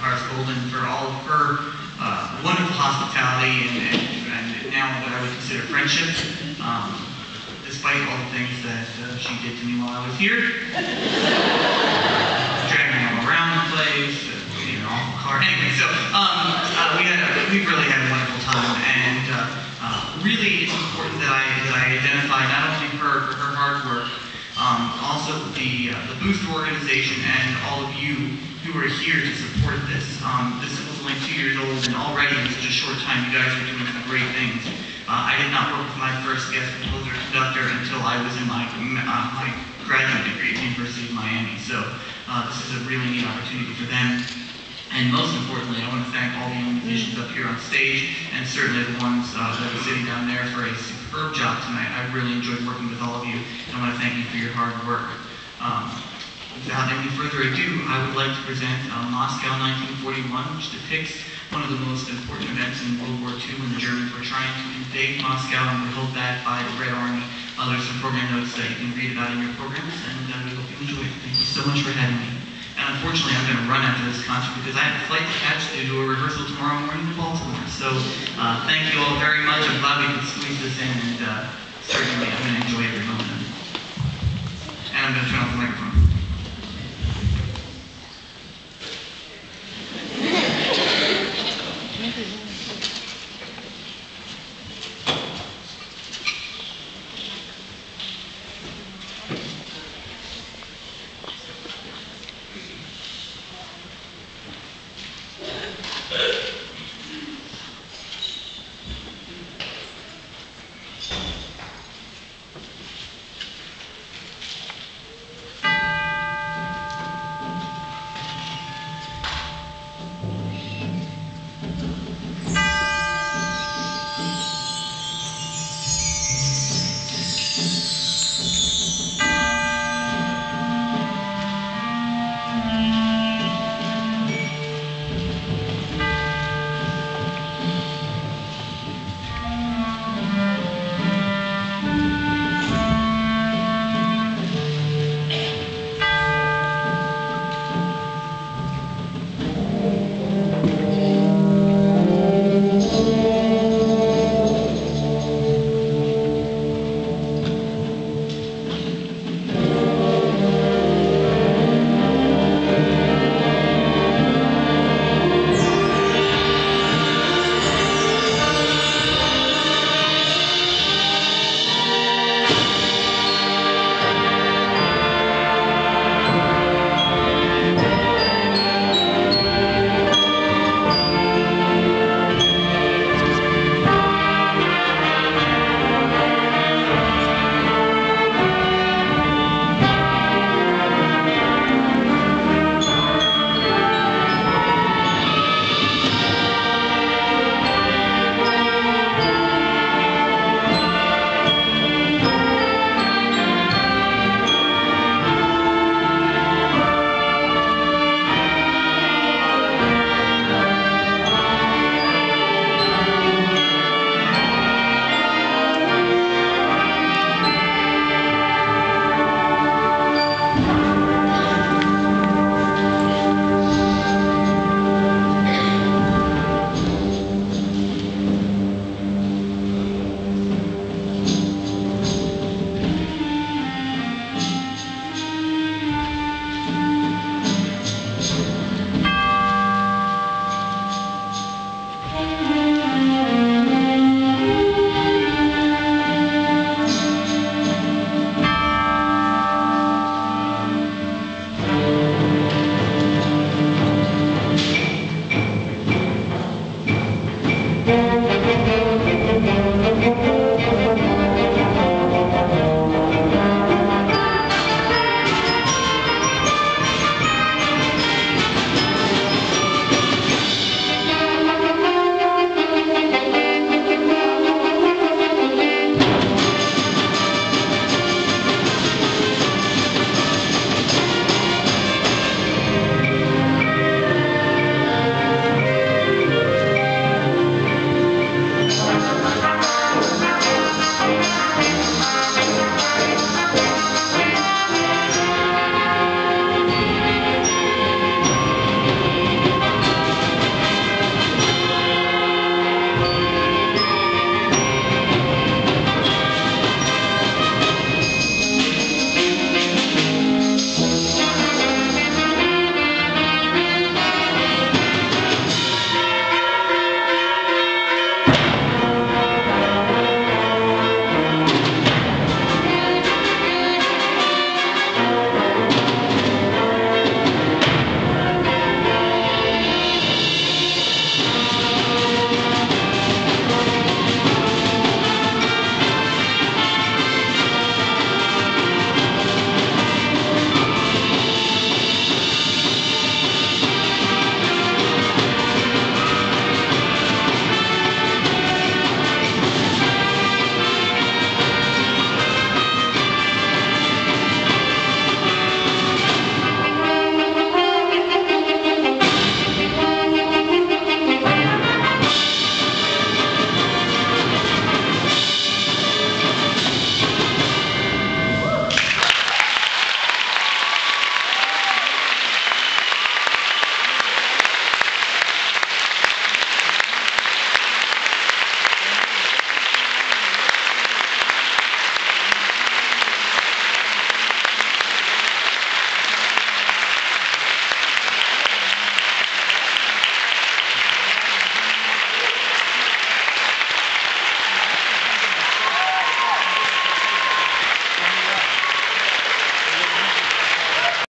Paris Golden for all of her uh, wonderful hospitality and, and, and now what I would consider friendship. Um, despite all the things that uh, she did to me while I was here, dragging me around the place, uh, you know, car. Anyway, so um, uh, we had we really had a wonderful time, and uh, uh, really it's important that I that I identify not only her for her hard work, um, also the uh, the booster organization and all of you who are here to support this. Um, this was only two years old, and already in such a short time, you guys are doing some great things. Uh, I did not work with my first guest composer conductor until I was in my uh, my graduate degree at the University of Miami. So uh, this is a really neat opportunity for them. And most importantly, I want to thank all the young musicians up here on stage, and certainly the ones uh, that are sitting down there for superb job tonight. I really enjoyed working with all of you, and I want to thank you for your hard work. Um, without any further ado, I would like to present uh, Moscow 1941, which depicts one of the most important events in World War II when the Germans were trying to invade Moscow and were held back by the Red Army. Uh, there's some program notes that you can read about in your programs, and uh, we hope you enjoy it. Thank you so much for having me. Unfortunately, I'm going to run after this concert because I have a flight to catch to do a rehearsal tomorrow morning in Baltimore. So uh, thank you all very much. I'm glad we could squeeze this in, and uh, certainly I'm going to enjoy every moment. And I'm going to turn off the microphone.